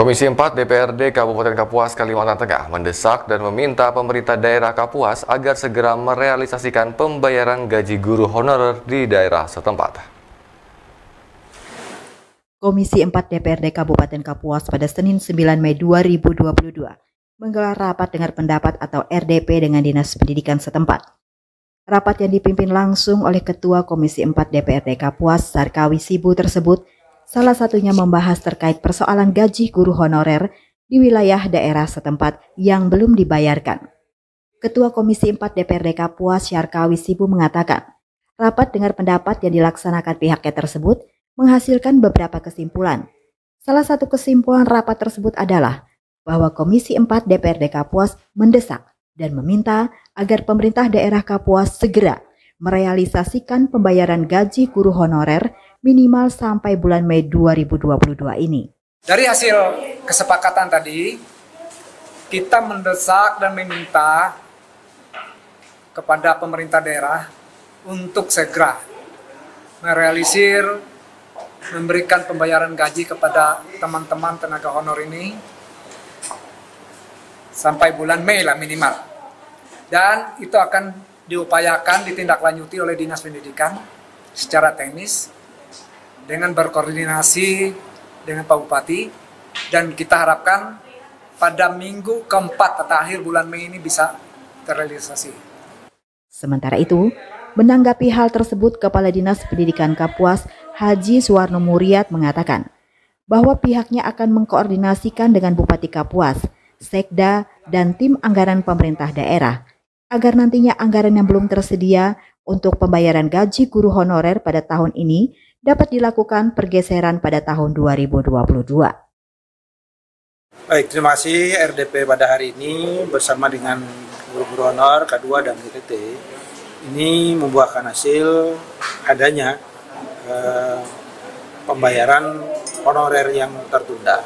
Komisi 4 DPRD Kabupaten Kapuas Kalimantan Tengah mendesak dan meminta pemerintah daerah Kapuas agar segera merealisasikan pembayaran gaji guru honorer di daerah setempat. Komisi 4 DPRD Kabupaten Kapuas pada Senin 9 Mei 2022 menggelar rapat dengar pendapat atau RDP dengan Dinas Pendidikan setempat. Rapat yang dipimpin langsung oleh Ketua Komisi 4 DPRD Kapuas Sarkawi Sibu tersebut Salah satunya membahas terkait persoalan gaji guru honorer di wilayah daerah setempat yang belum dibayarkan. Ketua Komisi 4 DPRD Kapuas Syarkawi Sibu mengatakan, rapat dengar pendapat yang dilaksanakan pihaknya tersebut menghasilkan beberapa kesimpulan. Salah satu kesimpulan rapat tersebut adalah bahwa Komisi 4 DPRD Kapuas mendesak dan meminta agar pemerintah daerah Kapuas segera merealisasikan pembayaran gaji guru honorer minimal sampai bulan Mei 2022 ini. Dari hasil kesepakatan tadi, kita mendesak dan meminta kepada pemerintah daerah untuk segera merealisir memberikan pembayaran gaji kepada teman-teman tenaga honor ini sampai bulan Mei lah minimal. Dan itu akan diupayakan ditindaklanjuti oleh Dinas Pendidikan secara teknis dengan berkoordinasi dengan Pak Bupati dan kita harapkan pada minggu keempat atau akhir bulan Mei ini bisa terrealisasi. Sementara itu, menanggapi hal tersebut Kepala Dinas Pendidikan Kapuas Haji Suwarno Muriat mengatakan bahwa pihaknya akan mengkoordinasikan dengan Bupati Kapuas, Sekda, dan tim anggaran pemerintah daerah agar nantinya anggaran yang belum tersedia untuk pembayaran gaji guru honorer pada tahun ini dapat dilakukan pergeseran pada tahun 2022. Baik, terima kasih RDP pada hari ini bersama dengan guru-guru honor K2 dan GTT ini membuahkan hasil adanya eh, pembayaran honorer yang tertunda.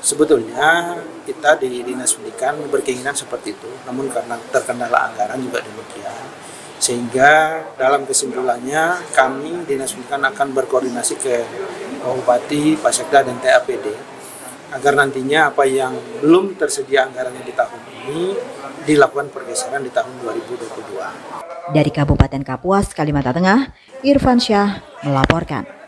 Sebetulnya kita di Dinas Pendidikan berkeinginan seperti itu, namun karena terkendala anggaran juga demikian sehingga dalam kesimpulannya kami Dinas Pendidikan akan berkoordinasi ke Bupati, Pak Sekda, dan TAPD agar nantinya apa yang belum tersedia anggarannya di tahun ini dilakukan pergeseran di tahun 2022. Dari Kabupaten Kapuas, Kalimantan Tengah, Irfan Syah melaporkan.